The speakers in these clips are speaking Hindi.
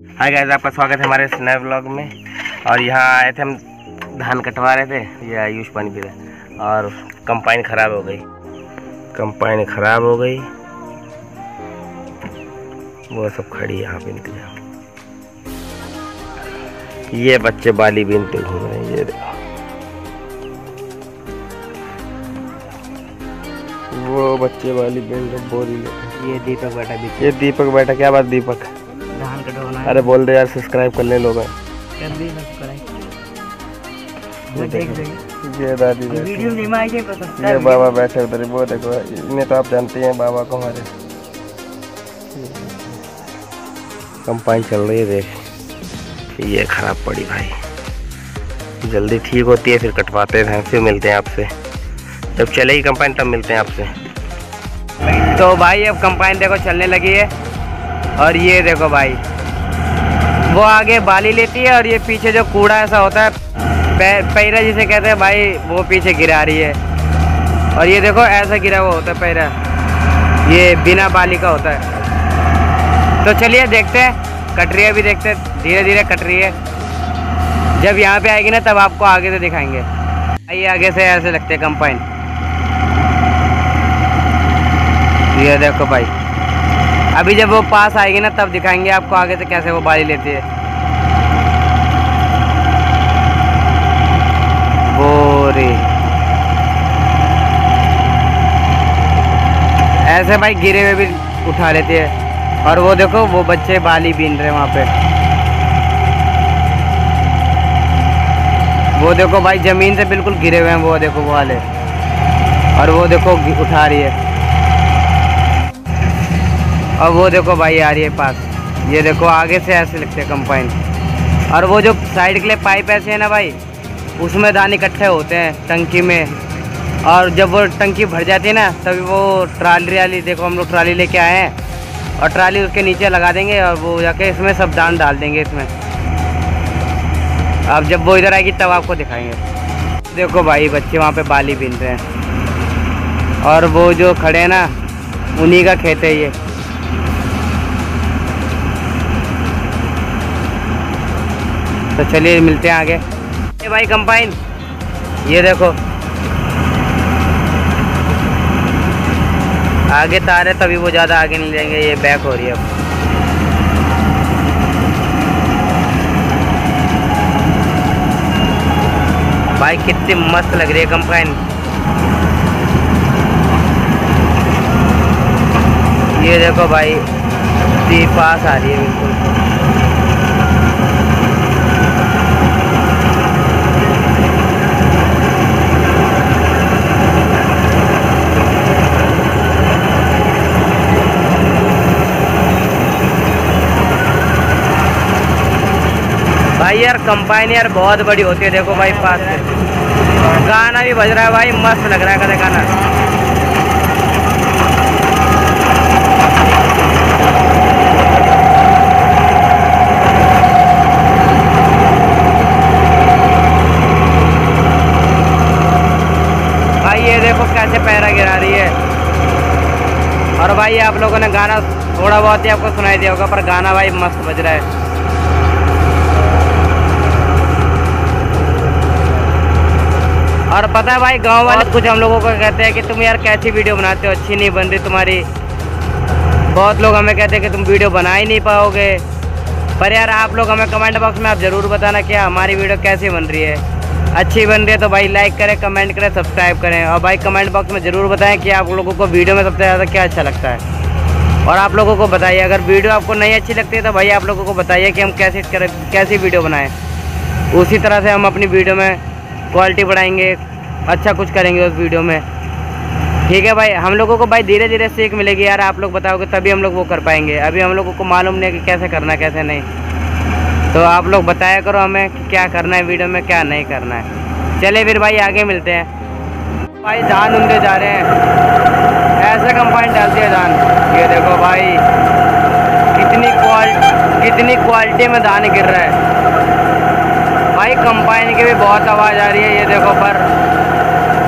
हाय गाइस आपका स्वागत है हमारे नए ब्लॉग में। और यहाँ आए थे हम धान कटवा रहे थे ये आयुष पानी पी रहे और कंपाइन ख़राब हो गई। कंपाइन ख़राब हो गई। वो सब खड़ी है यहाँ पे इंतज़ाम ये बच्चे बाली बीन पे घूम रहे हैं ये देखो। वो बच्चे वाली बीन बोरी ये दीपक भी ये दीपक बैठा क्या बात दीपक? धान कटवाना अरे बोल दे यार सब्सक्राइब कर ले लोग कर दी सब्सक्राइब ये देख ये दादी वीडियो नहीं ये बाबा बैठे उधर वो देखो इन्हें तो आप जानते हैं बाबा को हमारे। कंपाइन चल रही है देख। ये खराब पड़ी भाई। जल्दी ठीक होती है फिर कटवाते हैं फिर मिलते हैं आपसे। जब चलेगी कंपाइन तब मिलते हैं आपसे। तो भाई अब कंपाइन देखो चलने लगी है। और ये देखो भाई। वो आगे बाली लेती है और ये पीछे जो कूड़ा ऐसा होता है पैरा जिसे कहते हैं भाई, वो पीछे गिरा रही है। और ये देखो, ऐसा गिरा हुआ होता है पैरा। ये बिना बाली का होता है। तो चलिए देखते हैं। कट रही है अभी देखते हैं। धीरे धीरे कट रही है। जब यहाँ पे आएगी ना, तब आपको आगे से दिखाएँगे। आइए, आगे से ऐसे लगते हैं कंपाइन ये देखो भाई। अभी जब वो पास आएगी ना, तब दिखाएँगे आपको आगे से कैसे वो बाली लेती है। बोरे। ऐसे भाई गिरे हुए भी उठा लेती है। और वो देखो, वो बच्चे बाली बीन रहे वहाँ पे। वो देखो भाई, ज़मीन से बिल्कुल गिरे हुए हैं वो, देखो वो वाले। और वो देखो, उठा रही है। और वो देखो भाई आ रही है पास। ये देखो, आगे से ऐसे लगते हैं कंपाइन और वो जो साइड के लिए पाइप ऐसे है ना भाई, उसमें दाने इकट्ठे होते हैं टंकी में। और जब वो टंकी भर जाती है ना, तभी वो ट्राली वाली, देखो हम लोग ट्राली लेके आए हैं। और ट्राली उसके नीचे लगा देंगे और वो जाके इसमें सब दान डाल देंगे इसमें। अब जब वो इधर आएगी, तब आपको दिखाएँगे। देखो भाई, बच्चे वहाँ पे बाली बीन रहे हैं। और वो जो खड़े हैं ना, उन्हीं का खेत है ये। तो चलिए मिलते हैं आगे। ये भाई, कंपाइन। ये देखो। आगे तार है, तभी वो ज़्यादा आगे नहीं जाएँगे, ये बैक हो रही है अब। भाई, कितनी मस्त लग रही है कंपाइन। ये देखो भाई पास आ रही है बिल्कुल। भाई यार कंपाइन यार बहुत बड़ी होती है, देखो भाई पास से गाना भी बज रहा है भाई, मस्त लग रहा है कदे गाना। भाई ये देखो कैसे पैरा गिरा रही है। और भाई आप लोगों ने गाना थोड़ा बहुत ही आपको सुनाई दिया होगा, पर गाना भाई मस्त बज रहा है। और पता है भाई गाँव वाले कुछ हम लोगों को कहते हैं कि तुम यार कैसी वीडियो बनाते हो? अच्छी नहीं बन रही तुम्हारी। बहुत लोग हमें कहते हैं कि तुम वीडियो बना ही नहीं पाओगे। पर यार आप लोग हमें कमेंट बॉक्स में आप ज़रूर बताना कि हमारी वीडियो कैसी बन रही है। अच्छी बन रही है तो भाई लाइक करें कमेंट करें सब्सक्राइब करें। और भाई कमेंट बॉक्स में ज़रूर बताएँ कि आप लोगों को वीडियो में सबसे ज़्यादा क्या अच्छा लगता है। और आप लोगों को बताइए अगर वीडियो आपको नहीं अच्छी लगती है तो भाई आप लोगों को बताइए कि हम कैसी करें कैसी वीडियो बनाएँ। उसी तरह से हम अपनी वीडियो में क्वालिटी बढ़ाएँगे अच्छा कुछ करेंगे उस वीडियो में। ठीक है भाई, हम लोगों को भाई धीरे धीरे सीख मिलेगी यार, आप लोग बताओगे तभी हम लोग वो कर पाएँगे। अभी हम लोगों को मालूम नहीं है कि कैसे करना कैसे नहीं। तो आप लोग बताया करो हमें कि क्या करना है, वीडियो में क्या नहीं करना है। चले फिर भाई आगे मिलते हैं। भाई धान उनके जा रहे हैं। ऐसे कंपाइन डालती है धान ये देखो भाई, कितनी क्वाल कितनी क्वालिटी में धान गिर रहा है। भाई कंपाइन की भी बहुत आवाज़ आ रही है, ये देखो पर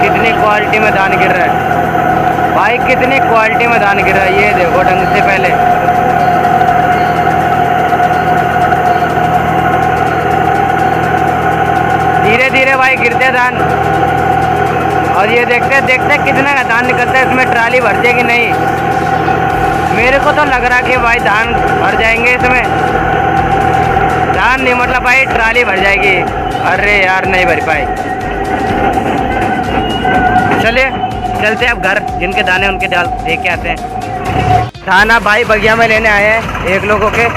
कितनी क्वालिटी में धान गिर रहा है। भाई, कितनी क्वालिटी में धान गिर रहा है, ये देखो ढंग से पहले। धीरे धीरे भाई, गिरते धान और ये देखते देखते कितना का धान निकलता है, इसमें ट्राली भरते कि नहीं। मेरे को तो लग रहा कि भाई धान भर जाएँगे इसमें। धान नहीं मतलब भाई, ट्राली भर जाएगी। अरे यार, नहीं भर पाई। चलिए, चलते हैं अब घर, जिनके दाने उनके डाल देख के आते हैं। खाना भाई बगिया में लेने आए हैं, एक लोगों के।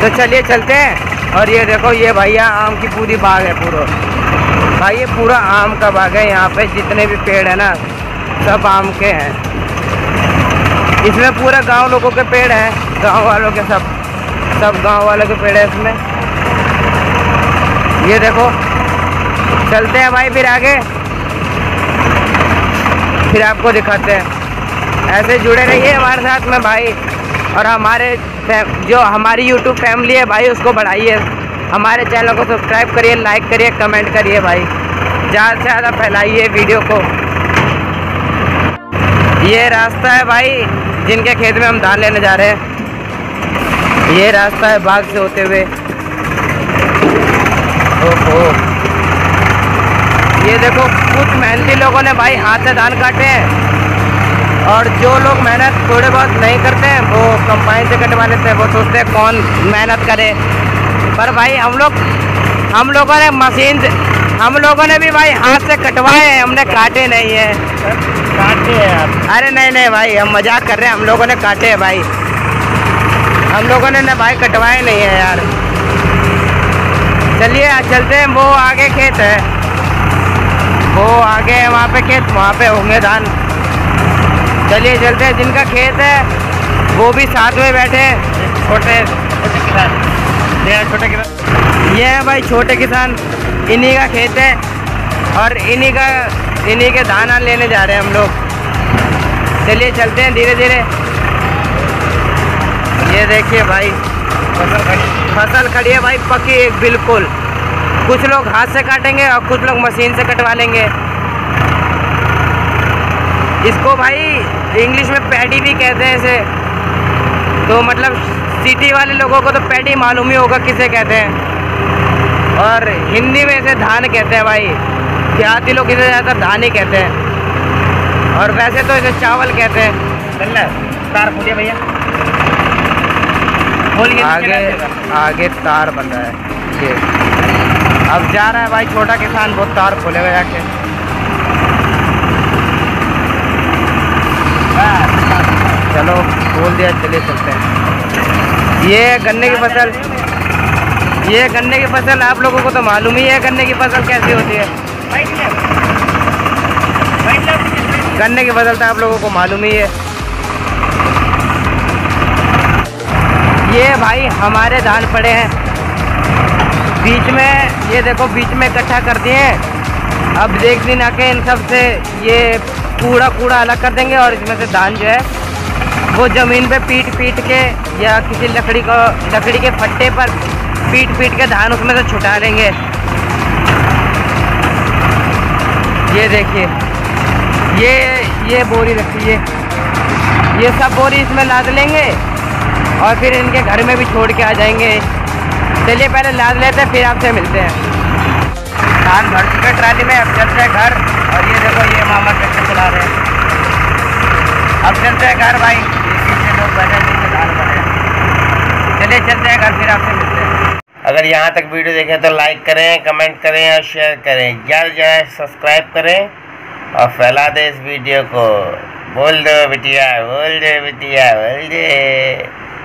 तो चलिए, चलते हैं। और ये देखो, ये भैया आम की पूरी बाग है पूरा। भाई, ये पूरा आम का बाग है, यहाँ पे जितने भी पेड़ है ना, सब आम के हैं। इसमें पूरा गाँव लोगों के पेड़ हैं, गाँव वालों के सब सब गाँव वालों के पेड़ है इसमें। ये देखो। चलते हैं भाई फिर आगे। फिर आपको दिखाते हैं। ऐसे जुड़े रहिए हमारे साथ में भाई। और हमारे जो हमारी यूट्यूब फैमिली है भाई, उसको बढ़ाइए। हमारे चैनल को सब्सक्राइब करिए लाइक करिए कमेंट करिए भाई। ज़्यादा से ज़्यादा फैलाइए वीडियो को। ये रास्ता है भाई, जिनके खेत में हम धान लेने जा रहे हैं। ये रास्ता है बाग से होते हुए। ओहो ये देखो कुछ मेहनती लोगों ने भाई हाथ से धान काटे हैं। और जो लोग मेहनत थोड़े बहुत नहीं करते हैं वो कंपाइन से कटवा लेते हैं वो सोचते हैं कौन मेहनत करे। पर भाई हम लोग हम लोगों ने मशीन से हम लोगों ने भी भाई हाथ से कटवाए हैं हमने काटे नहीं है। काटे हैं आप। अरे नहीं नहीं भाई हम मज़ाक कर रहे हैं हम लोगों ने काटे हैं भाई। हम लोगों ने ना भाई कटवाए नहीं है यार। चलिए चलते हैं। वो आगे खेत है। वो आगे है, वहाँ पे खेत, वहाँ पे होंगे धान। चलिए, चलते हैं। जिनका खेत है, वो भी साथ में बैठे छोटे छोटे किसान। छोटे किसान। ये है भाई छोटे किसान। इन्हीं का खेत है और इन्हीं का इन्हीं के धान लेने जा रहे हैं हम लोग। चलिए, चलते हैं धीरे धीरे ये देखिए भाई। फ़सल खड़ी है भाई पकी एक, बिल्कुल। कुछ लोग हाथ से काटेंगे और कुछ लोग मशीन से कटवा लेंगे। इसको भाई, इंग्लिश में पैडी भी कहते हैं इसे। तो मतलब सिटी वाले लोगों को तो पैडी मालूम ही होगा किसे कहते हैं। और हिंदी में इसे धान कहते हैं भाई। देहाती लोग इसे ज़्यादातर धान ही कहते हैं। और वैसे तो इसे चावल कहते हैं। तार भैया। आगे आगे तार बन रहा है ये अब जा रहा है भाई छोटा किसान बहुत तार खोलेगा जाके चलो खोल दिया चले चलते हैं। ये गन्ने की फ़सल ये गन्ने की फ़सल आप लोगों को तो मालूम ही है गन्ने की फ़सल कैसी होती है। गन्ने की फ़सल तो आप लोगों को मालूम ही है। ये भाई हमारे धान पड़े हैं। बीच में, ये देखो, बीच में इकट्ठा कर दिए। हैं अब देख दिन आके इन सबसे ये कूड़ा कूड़ा अलग कर देंगे और इसमें से धान जो है, वो ज़मीन पे पीट पीट के या किसी लकड़ी को, लकड़ी के फट्टे पर पीट पीट के धान उसमें से छुटा लेंगे ये देखिए, ये ये बोरी रखी है ये सब बोरी इसमें लाद लेंगे। और फिर इनके घर में भी छोड़ के आ जाएँगे। चलिए पहले लाद लेते हैं, फिर आपसे मिलते हैं। धान भर चुके ट्राली में, अब चलते हैं घर। और ये देखो, ये मामा ट्रैक्टर चला रहे हैं। अब चलते हैं घर भाई। लोग बैठे धान चलिए चलते हैं घर, फिर आपसे मिलते हैं। अगर यहाँ तक वीडियो देखें तो लाइक करें कमेंट करें और शेयर करें। ज़्यादा ज़्यादा सब्सक्राइब करें और फैला दें इस वीडियो को। बोल दो बिटिया, बोल दो बिटिया, बोल दे।